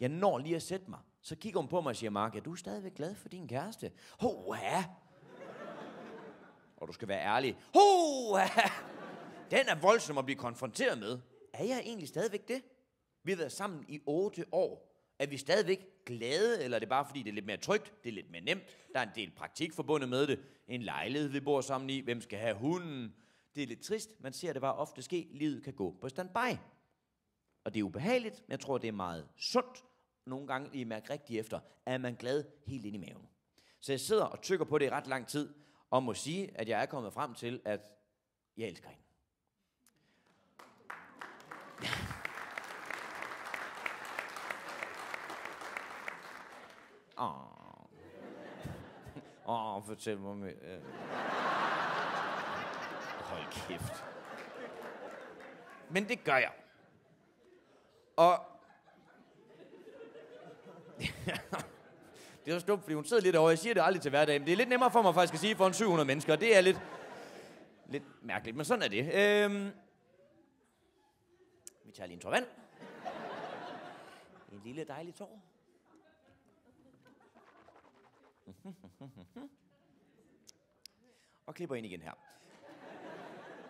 Jeg når lige at sætte mig. Så kigger hun på mig og siger, Mark, er du stadigvæk glad for din kæreste? Ho, ja. og du skal være ærlig. Ho! Den er voldsom at blive konfronteret med. Er jeg egentlig stadigvæk det? Vi har været sammen i otte år. Er vi stadigvæk glade, eller er det bare fordi, det er lidt mere trygt, det er lidt mere nemt, der er en del praktik forbundet med det, en lejlighed, vi bor sammen i, hvem skal have hunden? Det er lidt trist, man ser det bare ofte ske, livet kan gå på standby. Og det er ubehageligt, men jeg tror, det er meget sundt, nogle gange lige mærke rigtig efter, er man glad helt ind i maven. Så jeg sidder og tykker på det i ret lang tid, og må sige, at jeg er kommet frem til, at jeg elsker hende. Åh. Åh, oh, fortæl mig med. Øh. Hold kæft. Men det gør jeg. Og... det er så dumt, fordi hun sidder lidt over. Jeg siger det aldrig til hverdag, men det er lidt nemmere for mig faktisk at sige for en 700 mennesker. Det er lidt, lidt mærkeligt, men sådan er det. Øhm, vi tager lige en tår vand. En lille dejlig tår. Og klipper ind igen her.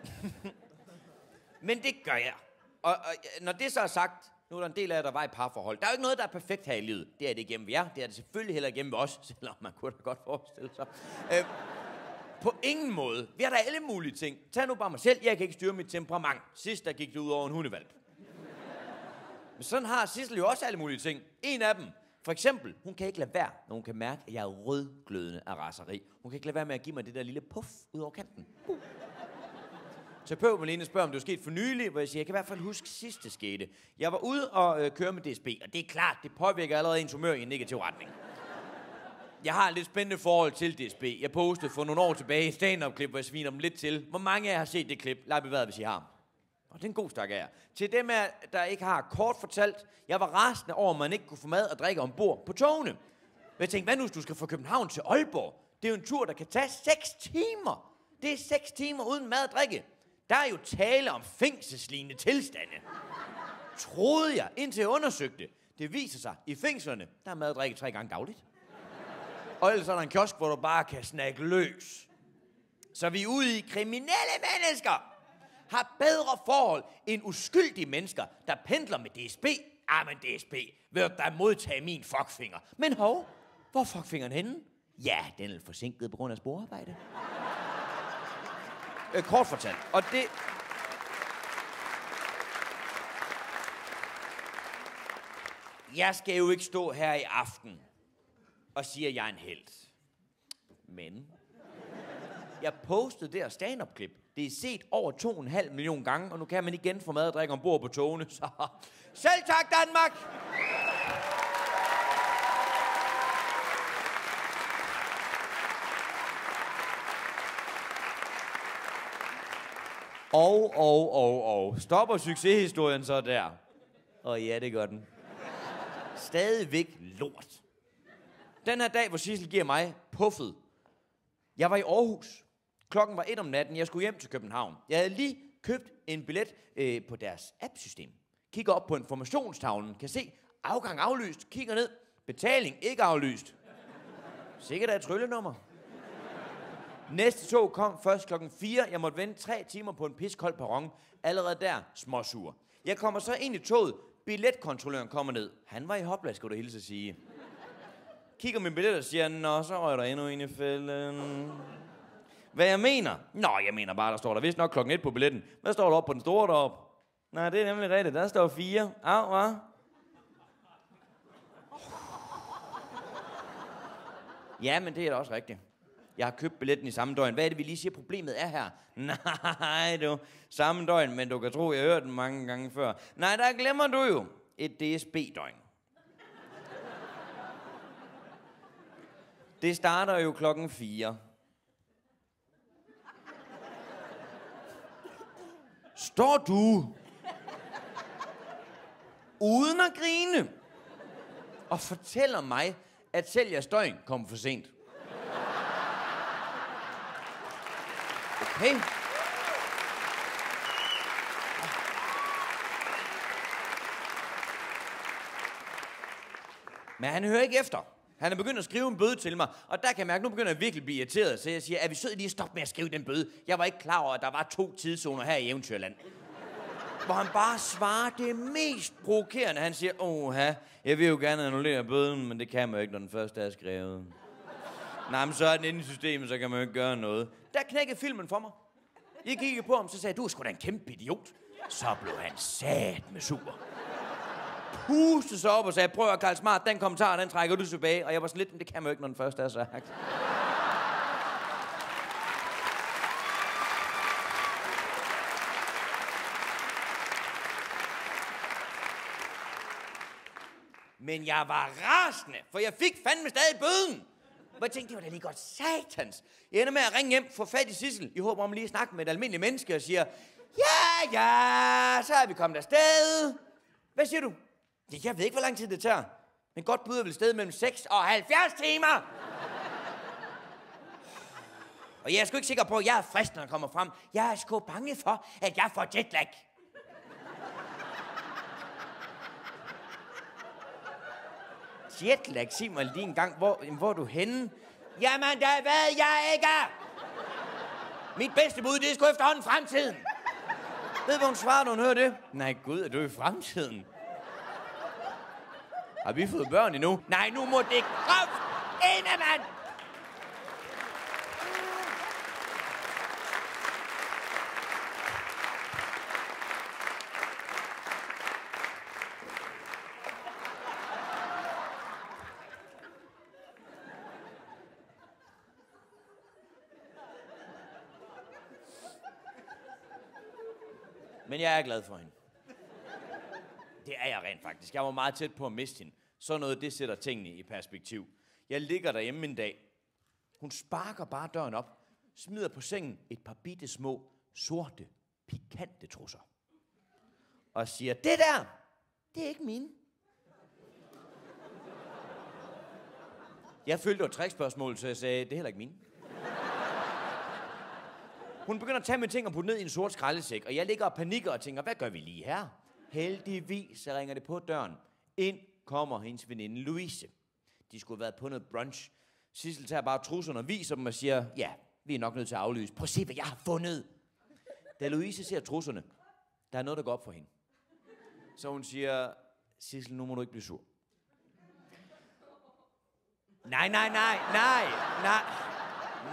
Men det gør jeg. Og, og når det så er sagt, nu er der en del af jer, der var i parforhold. Der er jo ikke noget, der er perfekt her i livet. Det er det igennem jer. Det er det selvfølgelig heller igennem os, selvom man kunne da godt forestille sig. øh, på ingen måde. Vi har da alle mulige ting. Tag nu bare mig selv. Jeg kan ikke styre mit temperament. Sidst der gik det ud over en hundevalg. Men sådan har Sissel jo også alle mulige ting. En af dem, for eksempel, hun kan ikke lade være, når hun kan mærke, at jeg er rødglødende af raseri. Hun kan ikke lade være med at give mig det der lille puff ud over kanten. Uh. Terapeut Malene spørger, om det er sket for nylig, hvor jeg siger, jeg kan i hvert fald huske sidste skete. Jeg var ude og øh, køre med DSB, og det er klart, det påvirker allerede ens humør i en negativ retning. Jeg har et lidt spændende forhold til DSB. Jeg postede for nogle år tilbage et stand-up-klip, hvor jeg sviner dem lidt til. Hvor mange af jer har set det klip? Lad være, hvis I har. Og det er en god stak af jer. Til dem, af, der ikke har kort fortalt, jeg var rasende over, at man ikke kunne få mad og drikke ombord på togene. Men jeg tænkte, hvad nu, hvis du skal fra København til Aalborg? Det er jo en tur, der kan tage 6 timer. Det er 6 timer uden mad og drikke. Der er jo tale om fængselslignende tilstande. Troede jeg, indtil jeg undersøgte. Det viser sig, i fængslerne, der er mad og drikke tre gange dagligt. Og ellers er der en kiosk, hvor du bare kan snakke løs. Så vi er ude i kriminelle mennesker har bedre forhold end uskyldige mennesker, der pendler med DSB. Ah, men DSB, vil der modtage min fuckfinger. Men hov, hvor er fuckfingeren henne? Ja, den er forsinket på grund af sporarbejde øh, kort fortalt. Og det... Jeg skal jo ikke stå her i aften og sige, at jeg er en held. Men jeg postede der stand-up-klip. Det er set over 2,5 millioner gange, og nu kan man igen få mad og drikke ombord på togene. Så selv tak, Danmark! Og, og, og, og. Stopper succeshistorien så der? Og ja, det gør den. Stadigvæk lort. Den her dag, hvor Sissel giver mig puffet. Jeg var i Aarhus. Klokken var et om natten. Jeg skulle hjem til København. Jeg havde lige købt en billet øh, på deres appsystem. Kigger op på informationstavlen. Kan se afgang aflyst. Kigger ned. Betaling ikke aflyst. Sikkert er et tryllenummer. Næste tog kom først klokken 4. Jeg måtte vente tre timer på en piskold perron. Allerede der småsur. Jeg kommer så ind i toget. Billetkontrolløren kommer ned. Han var i hopla, skulle du hilse at sige. Kigger min billet og siger, Nå, så rører der endnu en i fælden. Hvad jeg mener? Nå, jeg mener bare, der står der vist nok klokken 1 på billetten. Hvad står der op på den store deroppe? Nej, det er nemlig rigtigt. Der står 4. Au, hva? Ja, men det er da også rigtigt. Jeg har købt billetten i samme døgn. Hvad er det, vi lige siger, problemet er her? Nej, du. Samme døgn, men du kan tro, jeg har hørt den mange gange før. Nej, der glemmer du jo et DSB-døgn. Det starter jo klokken 4. står du uden at grine og fortæller mig, at selv jeres døgn kom for sent. Okay. Ah. Men han hører ikke efter. Han er begyndt at skrive en bøde til mig, og der kan jeg mærke, at nu begynder jeg virkelig at blive irriteret. Så jeg siger, er vi søde lige at stoppe med at skrive den bøde? Jeg var ikke klar over, at der var to tidszoner her i Eventyrland. Hvor han bare svarer det mest provokerende. Han siger, åh, jeg vil jo gerne annullere bøden, men det kan man jo ikke, når den første er skrevet. Nej, men så er den inde i systemet, så kan man jo ikke gøre noget. Der knækkede filmen for mig. Jeg kiggede på ham, så sagde du er sgu da en kæmpe idiot. Så blev han sat med sur. Puste sig op og sagde, prøv at Karl Smart, den kommentar, den trækker du tilbage. Og jeg var sådan lidt, men det kan man jo ikke, når den første er sagt. Men jeg var rasende, for jeg fik fandme stadig bøden. Og jeg tænkte, det var da lige godt satans. Jeg ender med at ringe hjem, få fat i Sissel. I håber om lige at snakke med et almindeligt menneske og siger, ja, ja, så er vi kommet afsted. Hvad siger du? Ja, jeg ved ikke, hvor lang tid det tager. Men godt bud er vel sted mellem 6 og 70 timer. Og jeg er sgu ikke sikker på, at jeg er frisk, når jeg kommer frem. Jeg er sgu bange for, at jeg får jetlag. Jetlag, sig mig lige en gang, hvor, hvor er du henne? Jamen, der ved jeg ikke. Mit bedste bud, det er sgu efterhånden fremtiden. Ved du, hvor hun svarer, når hun hører det? Nej, gud, er du i fremtiden? Har vi fået børn endnu? Nej, nu må det kraft ind, mand! Men jeg er glad for hende. Det er jeg rent faktisk. Jeg var meget tæt på at miste hende. Så noget, det sætter tingene i perspektiv. Jeg ligger derhjemme en dag. Hun sparker bare døren op, smider på sengen et par bitte små, sorte, pikante trusser. Og siger, det der, det er ikke mine. Jeg følte et trækspørgsmål, så jeg sagde, det er heller ikke mine. Hun begynder at tage mine ting og putte ned i en sort skraldesæk, og jeg ligger og panikker og tænker, hvad gør vi lige her? Heldigvis så ringer det på døren. Ind kommer hendes veninde Louise. De skulle have været på noget brunch. Sissel tager bare trusserne og viser dem og siger, ja, vi er nok nødt til at aflyse. Prøv at se, hvad jeg har fundet. Da Louise ser trusserne, der er noget, der går op for hende. Så hun siger, Sissel, nu må du ikke blive sur. Nej, nej, nej, nej, nej,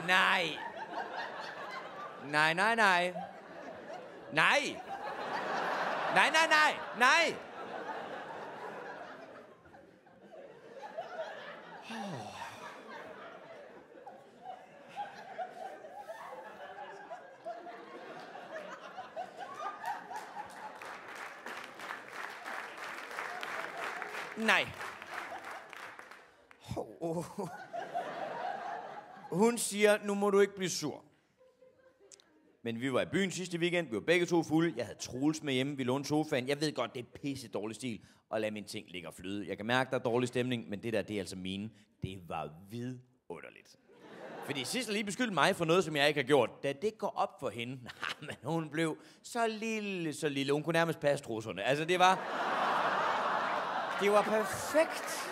nej. Nej, nej, nej. Nej. Nej, nej, nej, nej. Nej. Hun siger, nu må du ikke blive sur. Men vi var i byen sidste weekend, vi var begge to fulde. Jeg havde Troels med hjemme, vi lånte sofaen. Jeg ved godt, det er pisse dårlig stil at lade mine ting ligge og flyde. Jeg kan mærke, der er dårlig stemning, men det der, det er altså mine. Det var vidunderligt. Fordi sidst lige beskyldte mig for noget, som jeg ikke har gjort. Da det går op for hende, men hun blev så lille, så lille. Hun kunne nærmest passe trusserne. Altså, det var... Det var perfekt.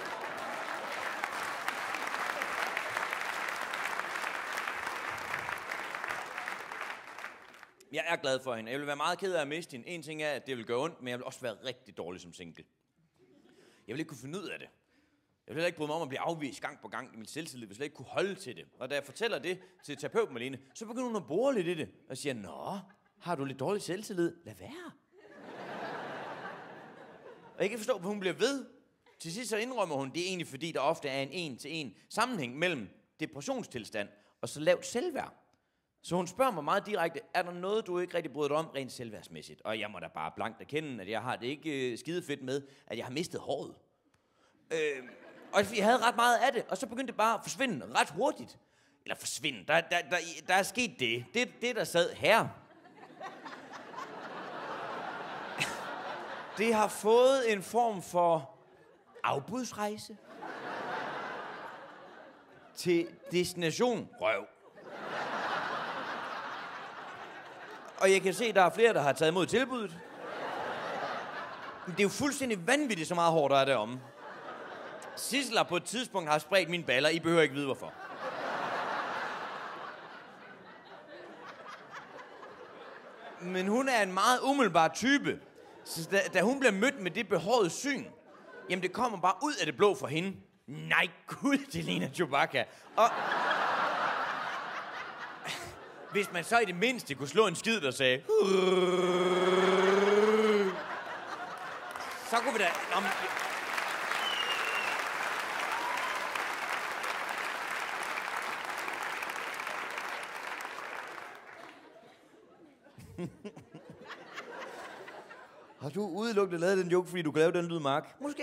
Jeg er glad for hende. Jeg vil være meget ked af at miste hende. En ting er, at det vil gøre ondt, men jeg vil også være rigtig dårlig som single. Jeg vil ikke kunne finde ud af det. Jeg vil heller ikke bryde mig om at blive afvist gang på gang i min selvtillid, hvis jeg ikke kunne holde til det. Og da jeg fortæller det til terapeuten Malene, så begynder hun at bore lidt i det. Og siger, Nå, har du lidt dårlig selvtillid? Lad være. og jeg kan forstå, at hun bliver ved. Til sidst så indrømmer hun, det er egentlig fordi, der ofte er en en-til-en sammenhæng mellem depressionstilstand og så lavt selvværd. Så hun spørger mig meget direkte, er der noget, du ikke rigtig bryder dig om rent selvværdsmæssigt? Og jeg må da bare blankt erkende, at jeg har det ikke øh, skide fedt med, at jeg har mistet håret. Øh, og jeg havde ret meget af det, og så begyndte det bare at forsvinde ret hurtigt. Eller forsvinde, der, der, der, der er sket det. Det, det der sad her. Det har fået en form for afbudsrejse til destination røv. Og jeg kan se, at der er flere, der har taget imod tilbuddet. Men det er jo fuldstændig vanvittigt, så meget hårdt der er deromme. Sissel på et tidspunkt har spredt mine baller. I behøver ikke vide, hvorfor. Men hun er en meget umiddelbar type. Så da, da hun bliver mødt med det behårede syn, jamen det kommer bare ud af det blå for hende. Nej, gud, det ligner Chewbacca. Og hvis man så i det mindste kunne slå en skid, der sagde... Så kunne vi da... Men... Har du udelukkende lavet den joke, fordi du kan lave den lyd, Mark? Måske.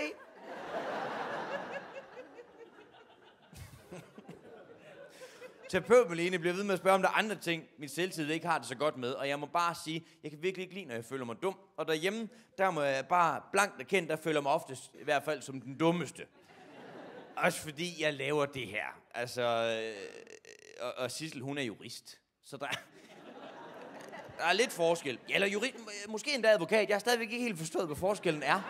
Terapeut Malene bliver ved med at spørge, om der er andre ting, min selvtid ikke har det så godt med. Og jeg må bare sige, jeg kan virkelig ikke lide, når jeg føler mig dum. Og derhjemme, der må jeg bare blankt erkende, der føler mig oftest i hvert fald som den dummeste. Også fordi jeg laver det her. Altså, øh, og, og Sissel, hun er jurist. Så der, der er lidt forskel. Ja, eller jurist, måske endda advokat. Jeg har stadigvæk ikke helt forstået, hvad forskellen er.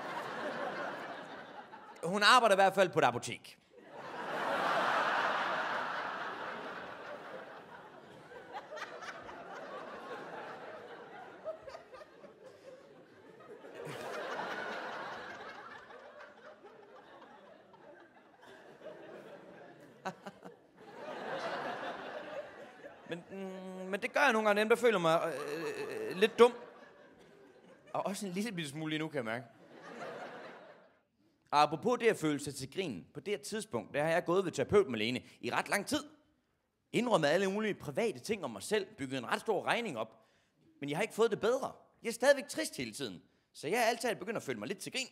Hun arbejder i hvert fald på et apotek. Mm, men det gør jeg nogle gange, dem der føler mig øh, øh, lidt dum. Og også en lille bitte smule lige nu, kan jeg mærke. Og apropos det at føle sig til grin, på det her tidspunkt, der har jeg gået ved terapeut Malene i ret lang tid. Indrømmet alle mulige private ting om mig selv, bygget en ret stor regning op. Men jeg har ikke fået det bedre. Jeg er stadigvæk trist hele tiden. Så jeg er altid begyndt at føle mig lidt til grin.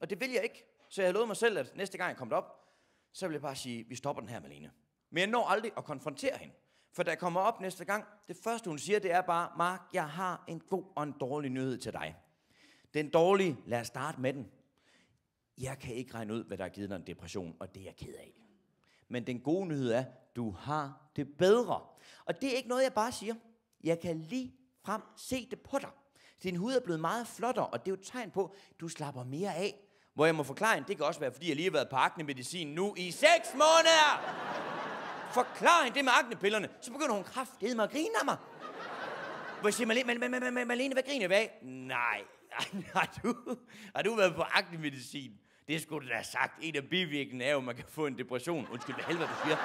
Og det vil jeg ikke. Så jeg har lovet mig selv, at næste gang jeg kommer op, så vil jeg bare sige, vi stopper den her, Malene. Men jeg når aldrig at konfrontere hende. For da jeg kommer op næste gang, det første hun siger, det er bare, Mark, jeg har en god og en dårlig nyhed til dig. Den dårlige, lad os starte med den. Jeg kan ikke regne ud, hvad der har givet dig en depression, og det er jeg ked af. Men den gode nyhed er, du har det bedre. Og det er ikke noget, jeg bare siger. Jeg kan lige frem se det på dig. Din hud er blevet meget flottere, og det er jo et tegn på, at du slapper mere af. Hvor jeg må forklare, det kan også være, fordi jeg lige har været på aknemedicin nu i 6 måneder forklare hende det med aknepillerne, så begynder hun kraftedeme at grine af mig. Hvor jeg siger, Malene, Malene, Malene, Malene hvad griner du af? Nej, har du, har du været på aknemedicin? Det skulle du da have sagt. En af bivirkningerne er jo, at man kan få en depression. Undskyld, hvad helvede du siger.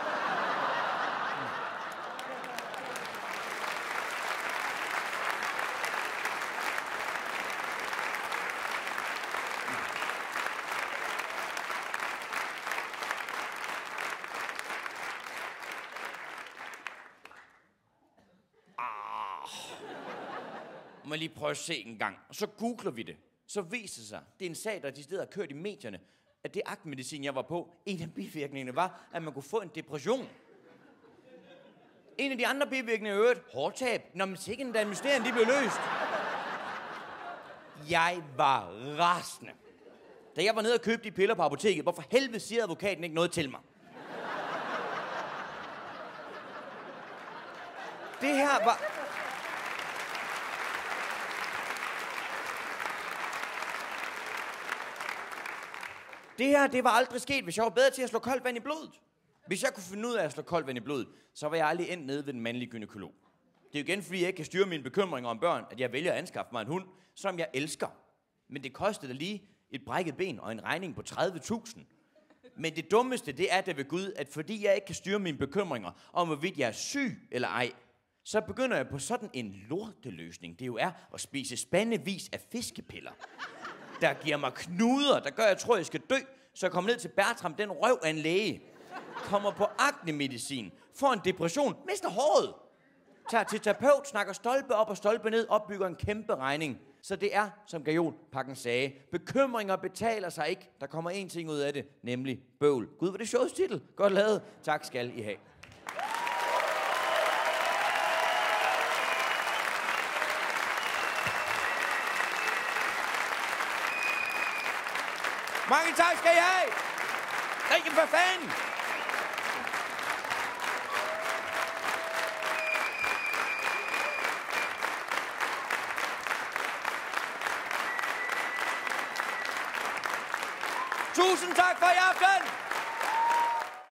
Lige prøve at se en gang. Og så googler vi det. Så viser det sig, det er en sag, der de steder har kørt i medierne, at det aktmedicin, jeg var på, en af bivirkningerne var, at man kunne få en depression. En af de andre bivirkninger er øvrigt hårdtab. Nå, men sikkert en mysterien, de blev løst. Jeg var rasende. Da jeg var nede og købte de piller på apoteket, hvorfor helvede siger advokaten ikke noget til mig? Det her var... Det her, det var aldrig sket, hvis jeg var bedre til at slå koldt vand i blodet. Hvis jeg kunne finde ud af at slå koldt vand i blodet, så var jeg aldrig endt nede ved den mandlige gynekolog. Det er jo igen, fordi jeg ikke kan styre mine bekymringer om børn, at jeg vælger at anskaffe mig en hund, som jeg elsker. Men det kostede lige et brækket ben og en regning på 30.000. Men det dummeste, det er det ved Gud, at fordi jeg ikke kan styre mine bekymringer om, hvorvidt jeg er syg eller ej, så begynder jeg på sådan en lorteløsning. Det jo er at spise spandevis af fiskepiller der giver mig knuder, der gør, at jeg tror, jeg skal dø. Så jeg kommer ned til Bertram, den røv af en læge. Kommer på aknemedicin. Får en depression. Mister håret. Tager til terapeut, snakker stolpe op og stolpe ned, opbygger en kæmpe regning. Så det er, som Gajon Pakken sagde, bekymringer betaler sig ikke. Der kommer én ting ud af det, nemlig bøvl. Gud, hvor det shows titel. Godt lavet. Tak skal I have. Mange tak skal I have. Rigtig for fanden. Tusind tak for i aften.